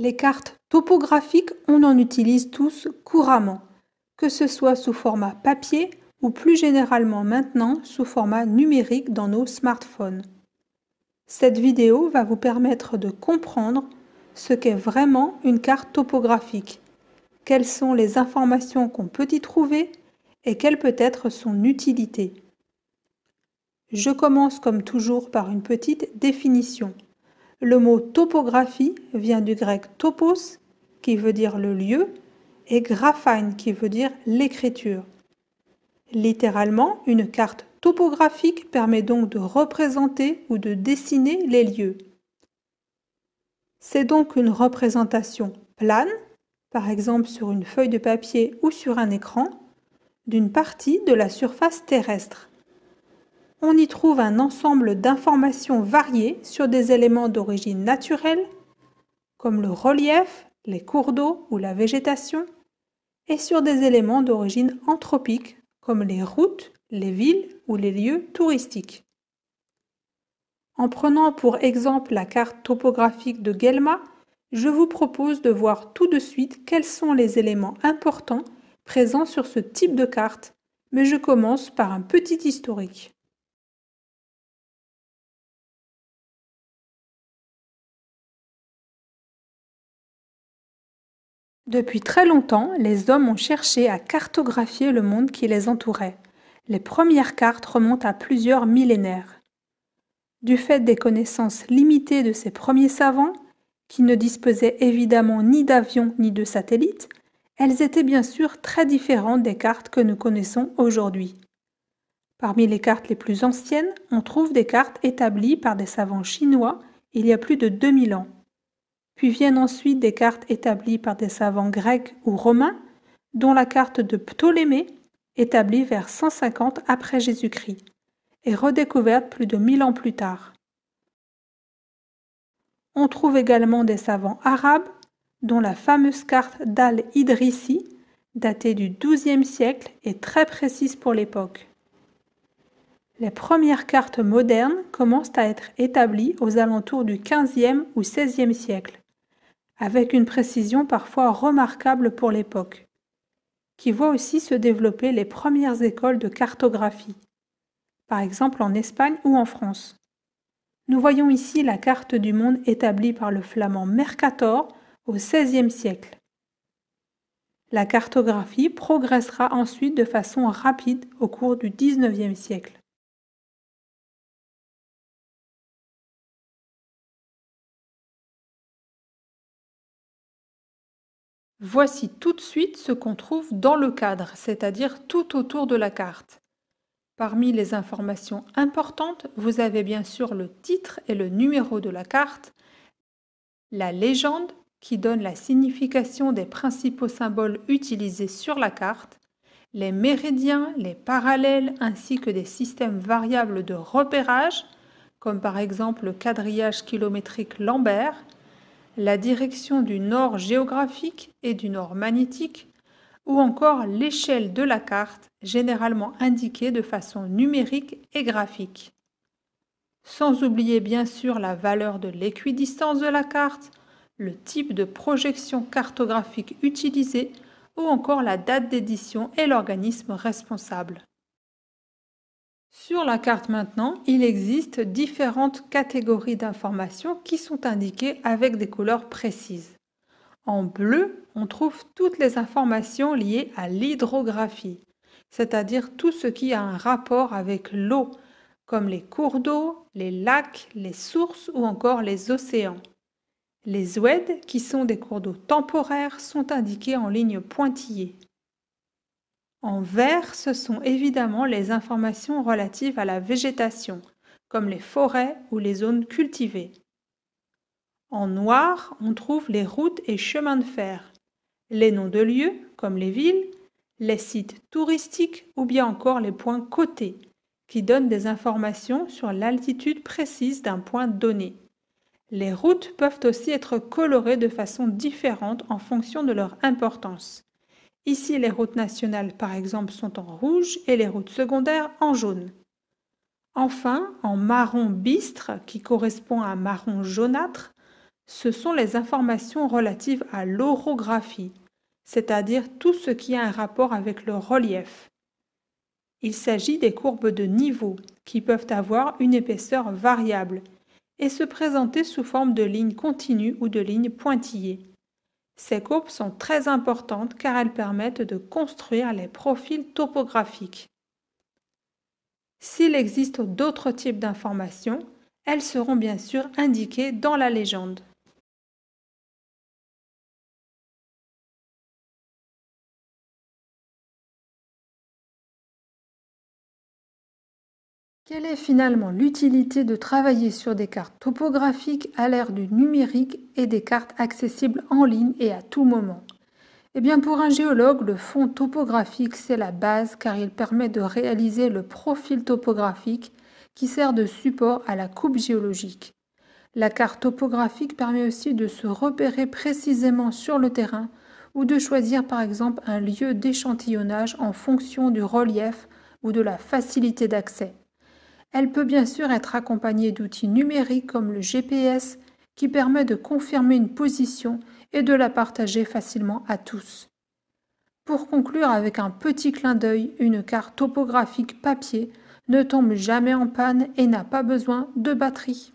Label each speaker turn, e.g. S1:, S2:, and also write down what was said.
S1: Les cartes topographiques, on en utilise tous couramment, que ce soit sous format papier ou plus généralement maintenant sous format numérique dans nos smartphones. Cette vidéo va vous permettre de comprendre ce qu'est vraiment une carte topographique, quelles sont les informations qu'on peut y trouver et quelle peut être son utilité. Je commence comme toujours par une petite définition. Le mot topographie vient du grec topos, qui veut dire le lieu, et graphein, qui veut dire l'écriture. Littéralement, une carte topographique permet donc de représenter ou de dessiner les lieux. C'est donc une représentation plane, par exemple sur une feuille de papier ou sur un écran, d'une partie de la surface terrestre on y trouve un ensemble d'informations variées sur des éléments d'origine naturelle, comme le relief, les cours d'eau ou la végétation, et sur des éléments d'origine anthropique, comme les routes, les villes ou les lieux touristiques. En prenant pour exemple la carte topographique de Guelma, je vous propose de voir tout de suite quels sont les éléments importants présents sur ce type de carte, mais je commence par un petit historique. Depuis très longtemps, les hommes ont cherché à cartographier le monde qui les entourait. Les premières cartes remontent à plusieurs millénaires. Du fait des connaissances limitées de ces premiers savants, qui ne disposaient évidemment ni d'avions ni de satellites, elles étaient bien sûr très différentes des cartes que nous connaissons aujourd'hui. Parmi les cartes les plus anciennes, on trouve des cartes établies par des savants chinois il y a plus de 2000 ans. Puis viennent ensuite des cartes établies par des savants grecs ou romains, dont la carte de Ptolémée, établie vers 150 après Jésus-Christ, est redécouverte plus de 1000 ans plus tard. On trouve également des savants arabes, dont la fameuse carte d'Al-Idrissi, datée du XIIe siècle, est très précise pour l'époque. Les premières cartes modernes commencent à être établies aux alentours du XVe ou XVIe siècle avec une précision parfois remarquable pour l'époque, qui voit aussi se développer les premières écoles de cartographie, par exemple en Espagne ou en France. Nous voyons ici la carte du monde établie par le flamand Mercator au XVIe siècle. La cartographie progressera ensuite de façon rapide au cours du XIXe siècle. Voici tout de suite ce qu'on trouve dans le cadre, c'est-à-dire tout autour de la carte. Parmi les informations importantes, vous avez bien sûr le titre et le numéro de la carte, la légende qui donne la signification des principaux symboles utilisés sur la carte, les méridiens, les parallèles ainsi que des systèmes variables de repérage, comme par exemple le quadrillage kilométrique Lambert, la direction du nord géographique et du nord magnétique, ou encore l'échelle de la carte, généralement indiquée de façon numérique et graphique. Sans oublier bien sûr la valeur de l'équidistance de la carte, le type de projection cartographique utilisé ou encore la date d'édition et l'organisme responsable. Sur la carte maintenant, il existe différentes catégories d'informations qui sont indiquées avec des couleurs précises. En bleu, on trouve toutes les informations liées à l'hydrographie, c'est-à-dire tout ce qui a un rapport avec l'eau, comme les cours d'eau, les lacs, les sources ou encore les océans. Les oueds, qui sont des cours d'eau temporaires, sont indiqués en ligne pointillée. En vert, ce sont évidemment les informations relatives à la végétation, comme les forêts ou les zones cultivées. En noir, on trouve les routes et chemins de fer, les noms de lieux, comme les villes, les sites touristiques ou bien encore les points cotés, qui donnent des informations sur l'altitude précise d'un point donné. Les routes peuvent aussi être colorées de façon différente en fonction de leur importance. Ici, les routes nationales, par exemple, sont en rouge et les routes secondaires en jaune. Enfin, en marron bistre, qui correspond à marron jaunâtre, Ce sont les informations relatives à l'orographie, c'est-à-dire tout ce qui a un rapport avec le relief. Il s'agit des courbes de niveau qui peuvent avoir une épaisseur variable et se présenter sous forme de lignes continues ou de lignes pointillées. Ces courbes sont très importantes car elles permettent de construire les profils topographiques. S'il existe d'autres types d'informations, elles seront bien sûr indiquées dans la légende. Quelle est finalement l'utilité de travailler sur des cartes topographiques à l'ère du numérique et des cartes accessibles en ligne et à tout moment? Eh bien pour un géologue, le fond topographique c'est la base car il permet de réaliser le profil topographique qui sert de support à la coupe géologique. La carte topographique permet aussi de se repérer précisément sur le terrain ou de choisir par exemple un lieu d'échantillonnage en fonction du relief ou de la facilité d'accès. Elle peut bien sûr être accompagnée d'outils numériques comme le GPS qui permet de confirmer une position et de la partager facilement à tous. Pour conclure avec un petit clin d'œil, une carte topographique papier ne tombe jamais en panne et n'a pas besoin de batterie.